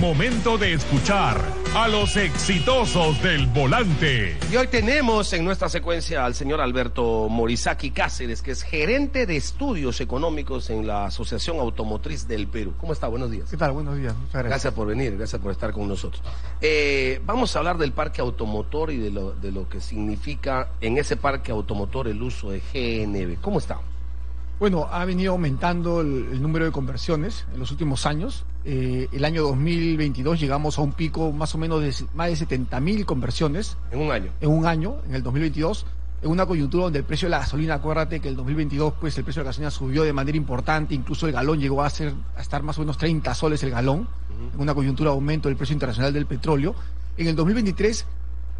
momento de escuchar a los exitosos del volante. Y hoy tenemos en nuestra secuencia al señor Alberto Morizaki Cáceres, que es gerente de estudios económicos en la Asociación Automotriz del Perú. ¿Cómo está? Buenos días. ¿Qué tal? Buenos días. Muchas gracias. Gracias por venir, gracias por estar con nosotros. Eh, vamos a hablar del parque automotor y de lo, de lo que significa en ese parque automotor el uso de GNB. ¿Cómo está? Bueno, ha venido aumentando el, el número de conversiones en los últimos años. Eh, el año 2022 llegamos a un pico más o menos de más de 70 mil conversiones En un año. en un año, en el 2022, en una coyuntura donde el precio de la gasolina, acuérdate que el 2022 pues el precio de la gasolina subió de manera importante, incluso el galón llegó a ser a estar más o menos 30 soles el galón, en una coyuntura de aumento del precio internacional del petróleo. En el 2023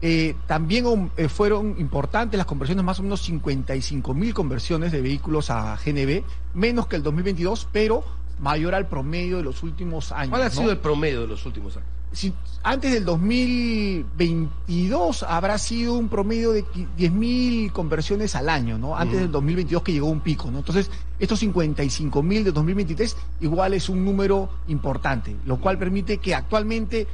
eh, también um, eh, fueron importantes las conversiones, más o menos 55 mil conversiones de vehículos a GNB, menos que el 2022, pero mayor al promedio de los últimos años. ¿Cuál ha ¿no? sido el promedio de los últimos años? si antes del 2022 habrá sido un promedio de qui- 10.000 conversiones al año, ¿no? Antes del 2022 que llegó un pico, ¿no? Entonces, estos 55.000 de 2023 igual es un número importante, lo cual permite que actualmente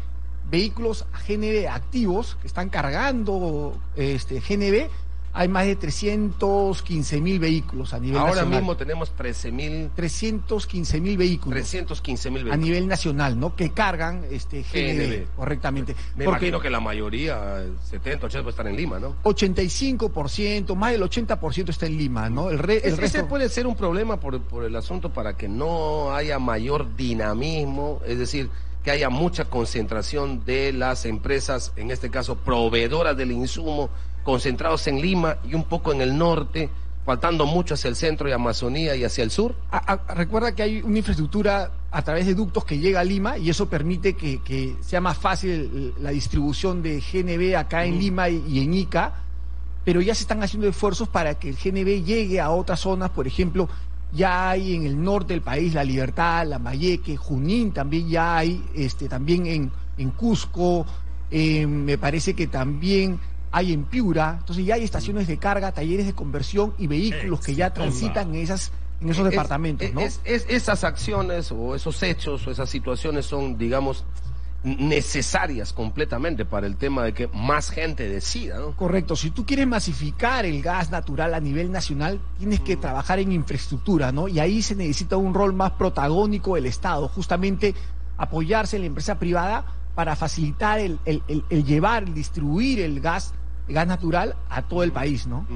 vehículos GNB activos que están cargando este GNB hay más de 315.000 vehículos a nivel Ahora nacional. mismo tenemos 13.000, 315.000 vehículos 315 mil a vehículos. nivel nacional, ¿no? Que cargan este GNB, GNB. correctamente. Me Porque imagino que la mayoría, el 70, 80, puede estar en Lima, ¿no? 85%, más del 80% está en Lima, ¿no? El, re- el Es- resto Ese puede ser un problema por, por el asunto para que no haya mayor dinamismo, es decir, que haya mucha concentración de las empresas, en este caso proveedoras del insumo, concentrados en Lima y un poco en el norte, faltando mucho hacia el centro y Amazonía y hacia el sur. A- a- recuerda que hay una infraestructura a través de ductos que llega a Lima y eso permite que, que sea más fácil la distribución de GNB acá en Lima y, y en Ica, pero ya se están haciendo esfuerzos para que el GNB llegue a otras zonas, por ejemplo, ya hay en el norte del país La Libertad, La Mayeque, Junín también ya hay, este, también en, en Cusco, eh, me parece que también hay en Piura, entonces ya hay estaciones de carga, talleres de conversión y vehículos que ya transitan en esas en esos Es- departamentos, ¿no? es- es- esas acciones o esos hechos o esas situaciones son, digamos, necesarias completamente para el tema de que más gente decida, ¿no? Correcto, si tú quieres masificar el gas natural a nivel nacional, tienes que trabajar en infraestructura, ¿no? Y ahí se necesita un rol más protagónico del Estado, justamente apoyarse en la empresa privada para facilitar el, el- el- el llevar, el distribuir el gas, el gas natural a todo el país, ¿no?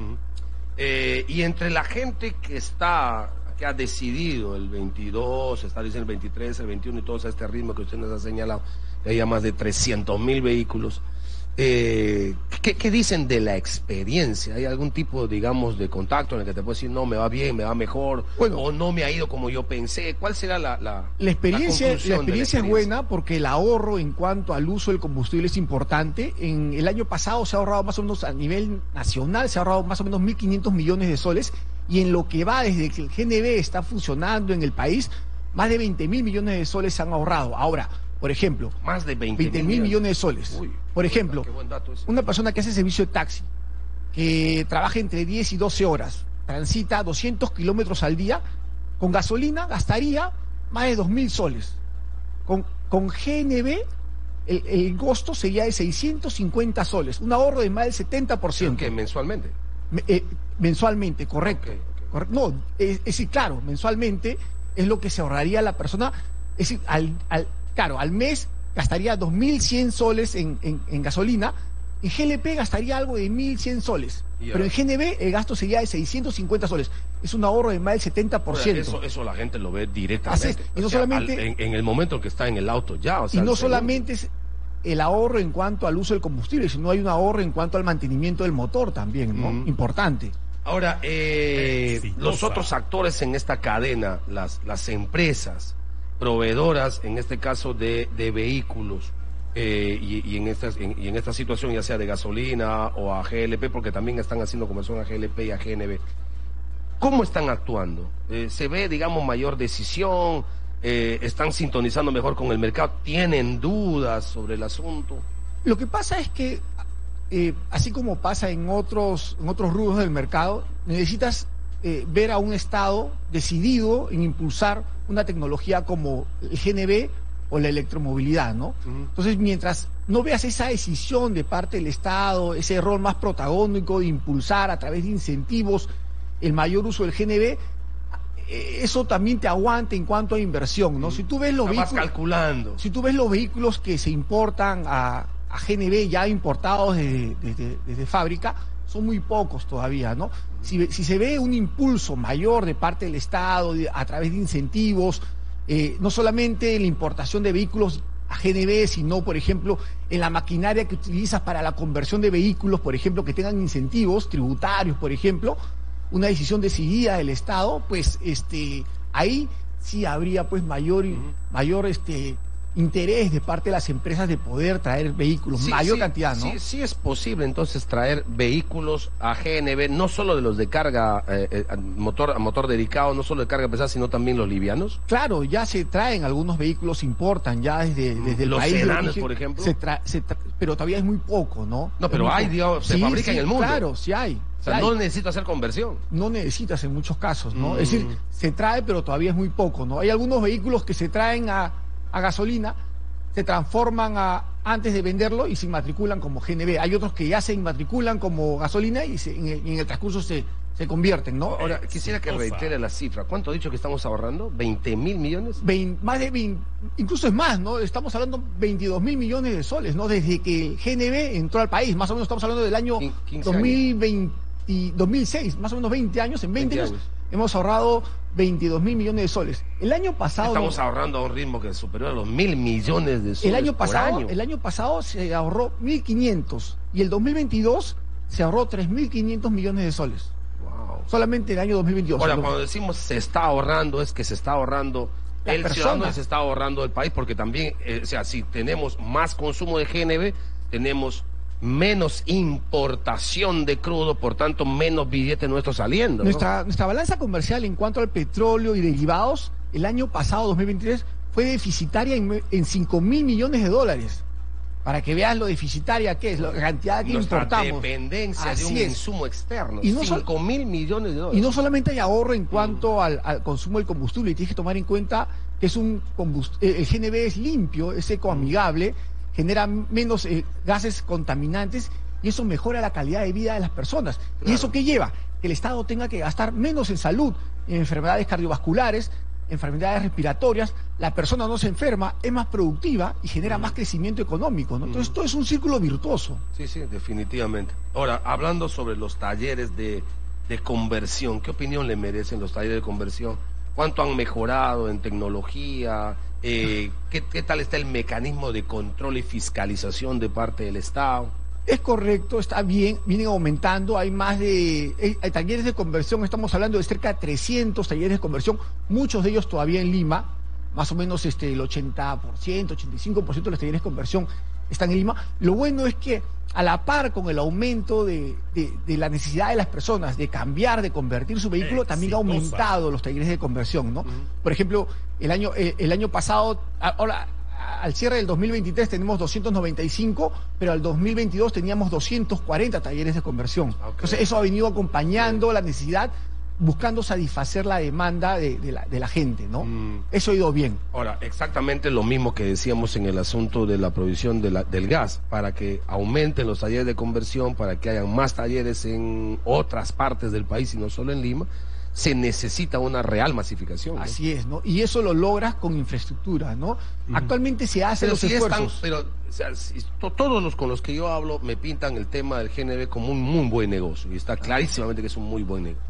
Eh, y entre la gente que está, que ha decidido el 22, está diciendo el 23, el 21 y todo a este ritmo que usted nos ha señalado, que haya más de 300 mil vehículos, eh, ¿qué, qué dicen de la experiencia? ¿Hay algún tipo, digamos, de contacto en el que te puede decir, no, me va bien, me va mejor, Bueno. o no me ha ido como yo pensé? ¿Cuál será la, la, La experiencia, la de experiencia es buena porque el ahorro en cuanto al uso del combustible es importante. En el año pasado se ha ahorrado más o menos a nivel nacional, se ha ahorrado más o menos 1.500 millones de soles y en lo que va desde que el GNB está funcionando en el país, más de 20 mil millones de soles se han ahorrado. Ahora, por ejemplo, Más de 20, 20 mil millones de soles. Uy, por qué ejemplo, qué una persona que hace servicio de taxi, que trabaja entre 10 y 12 horas, transita 200 kilómetros al día, con gasolina gastaría más de 2 mil soles. Con, con GNB, el, el costo sería de 650 soles, un ahorro de más del 70%. que mensualmente. Me- eh, mensualmente, correcto. Corre- No, es, es decir, claro, mensualmente es lo que se ahorraría la persona. Es decir, al, al- claro, al mes gastaría 2.100 soles en, en- en gasolina, en GLP gastaría algo de 1.100 soles, pero en GNB el gasto sería de 650 soles. Es un ahorro de más del 70%. O sea, Eso, eso la gente lo ve directamente. Así es. Y no O sea, solamente- al- en, en el momento que está en el auto ya. O sea, y no solamente es el ahorro en cuanto al uso del combustible, sino hay un ahorro en cuanto al mantenimiento del motor también, ¿no? Mm. Importante. Ahora, eh, los otros actores en esta cadena, las, las empresas proveedoras, en este caso de, de vehículos, eh, y, y en estas, en- y en esta situación, ya sea de gasolina o a GLP, porque también están haciendo conversión a GLP y a GNB, ¿cómo están actuando? Eh, ¿Se ve, digamos, mayor decisión? Eh, ¿Están sintonizando mejor con el mercado? ¿Tienen dudas sobre el asunto? Lo que pasa es que, así como pasa en otros, en otros rubros del mercado, necesitas eh, ver a un Estado decidido en impulsar una tecnología como el GNB o la electromovilidad, ¿no? Entonces, mientras no veas esa decisión de parte del Estado, ese rol más protagónico de impulsar a través de incentivos el mayor uso del GNB, eh, eso también te aguanta en cuanto a inversión, ¿no? Si tú ves los vehículos, calculando. si tú ves los vehículos que se importan a, a GNB ya importados desde, desde- desde fábrica, son muy pocos todavía, ¿no? Si, si se ve un impulso mayor de parte del Estado a través de incentivos, eh, no solamente en la importación de vehículos a GNB, sino, por ejemplo, en la maquinaria que utilizas para la conversión de vehículos, por ejemplo, que tengan incentivos tributarios, por ejemplo, una decisión decidida del Estado, pues este ahí sí habría pues mayor mayor este interés de parte de las empresas de poder traer vehículos, Sí, mayor sí, cantidad, ¿no? Sí, sí es posible entonces traer vehículos a GNB, no solo de los de carga, eh, eh, motor, a motor dedicado, no solo de carga pesada, sino también los livianos. Claro, ya se traen algunos vehículos, importan ya desde, desde el Los país. de sedanes, origen, por ejemplo. se tra- se tra- pero todavía es muy poco, ¿no? No, pero hay, digamos, se fabrica en el mundo. Claro, sí hay. O sea, no necesito hacer conversión. no necesitas en muchos casos, ¿no? Mm. Es decir, se trae, pero todavía es muy poco, ¿no? Hay algunos vehículos que se traen a, a gasolina, se transforman a, antes de venderlo y se inmatriculan como GNB. Hay otros que ya se inmatriculan como gasolina y, se- en, el, en el transcurso se, se convierten, ¿no? Ahora, quisiera que reitere la cifra. ¿Cuánto ha dicho que estamos ahorrando? ¿20 mil millones? Vein- más de 20, incluso es más, ¿no? Estamos hablando 22 mil millones de soles, ¿no? Desde que el GNB entró al país, más o menos estamos hablando del año Quin- 15 2020, y 2006, más o menos 20 años, en 20, 20 años, años. Hemos ahorrado 22 mil millones de soles. El año pasado... Estamos no, ahorrando a un ritmo que es superior a los mil millones de soles el año por pasado, año. el año pasado se ahorró 1.500 y el 2022 se ahorró 3.500 millones de soles. Wow. Solamente el año 2022. Ahora, cuando decimos se está ahorrando, es que se está ahorrando el personas. ciudadano se está ahorrando el país, porque también, eh, o sea, si tenemos más consumo de GNB, tenemos menos importación de crudo, por tanto, menos billetes nuestros saliendo. ¿no? Nuestra, nuestra balanza comercial en cuanto al petróleo y derivados, el año pasado, 2023, fue deficitaria en, en 5 mil millones de dólares. Para que veas lo deficitaria que es, la cantidad que Nuestra importamos. dependencia de un es. insumo externo. Y no sol- 5 mil millones de dólares. Y no solamente hay ahorro en cuanto al, al consumo del combustible, tienes que tomar en cuenta que es un eh, el GNB es limpio, es ecoamigable, genera menos eh, gases contaminantes y eso mejora la calidad de vida de las personas. ¿Y eso qué lleva? Que el Estado tenga que gastar menos en salud, en enfermedades cardiovasculares, enfermedades respiratorias, la persona no se enferma, es más productiva y genera más crecimiento económico. ¿no? Entonces, todo es un círculo virtuoso. Sí, sí, definitivamente. Ahora, hablando sobre los talleres de, de conversión, ¿qué opinión le merecen los talleres de conversión? ¿Cuánto han mejorado en tecnología? Eh, ¿qué, tal está el mecanismo de control y fiscalización de parte del Estado? Es correcto, está bien, vienen aumentando, hay más de hay, hay talleres de conversión, estamos hablando de cerca de 300 talleres de conversión, muchos de ellos todavía en Lima, más o menos este el 80%, 85% de los talleres de conversión están en Lima. Lo bueno es que a la par con el aumento de, de- de la necesidad de las personas de cambiar, de convertir su vehículo, también ha aumentado los talleres de conversión, ¿no? Por ejemplo, el año, eh, el año pasado, ahora, al cierre del 2023 tenemos 295, pero al 2022 teníamos 240 talleres de conversión. Ok. Entonces, eso ha venido acompañando la necesidad, buscando satisfacer la demanda de, de la, de la gente, ¿no? Mm. Eso ha ido bien. Ahora, exactamente lo mismo que decíamos en el asunto de la provisión de la- del gas, para que aumenten los talleres de conversión, para que hayan más talleres en otras partes del país y no solo en Lima, se necesita una real masificación. ¿no? Así es, ¿no? Y eso lo logras con infraestructura, ¿no? Actualmente se hacen Pero los si esfuerzos. pero o sea, si to- todos los con los que yo hablo me pintan el tema del GNB como un muy buen negocio y está clarísimamente que es un muy buen negocio.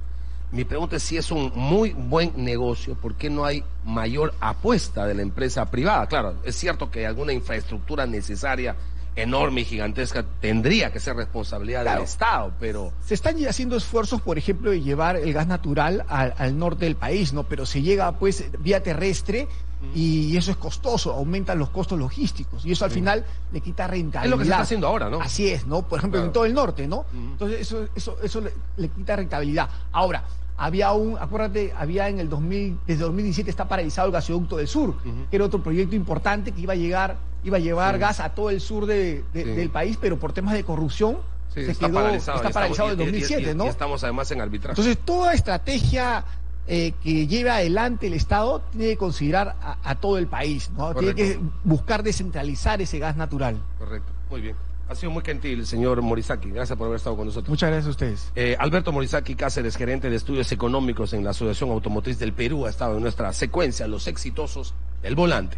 Mi pregunta es si es un muy buen negocio, ¿por qué no hay mayor apuesta de la empresa privada? Claro, es cierto que alguna infraestructura necesaria, enorme y gigantesca, tendría que ser responsabilidad Claro. del Estado, pero Se están haciendo esfuerzos, por ejemplo, de llevar el gas natural al, al norte del país, ¿no? Pero se llega, pues, vía terrestre y eso es costoso, aumentan los costos logísticos y eso al final le quita rentabilidad. es lo que se está haciendo ahora, ¿no? Así es, ¿no? Por ejemplo, Claro. en todo el norte, ¿no? Entonces, eso, eso, eso le, le quita rentabilidad. Ahora, había un, acuérdate, había en el 2000, desde 2017 está paralizado el gasoducto del sur, que era otro proyecto importante que iba a llegar, iba a llevar Sí. gas a todo el sur de- de- Sí. del país, pero por temas de corrupción se está quedó, paralizado. está paralizado en y- y- 2007, y- ¿no? Y estamos además en arbitraje. Entonces, toda estrategia eh, que lleve adelante el Estado tiene que considerar a, a todo el país, ¿no? Tiene que buscar descentralizar ese gas natural. Correcto, muy bien. Ha sido muy gentil, señor Morisaki. Gracias por haber estado con nosotros. Muchas gracias a ustedes. Eh, Alberto Morisaki Cáceres, gerente de estudios económicos en la Asociación Automotriz del Perú, ha estado en nuestra secuencia Los exitosos del volante.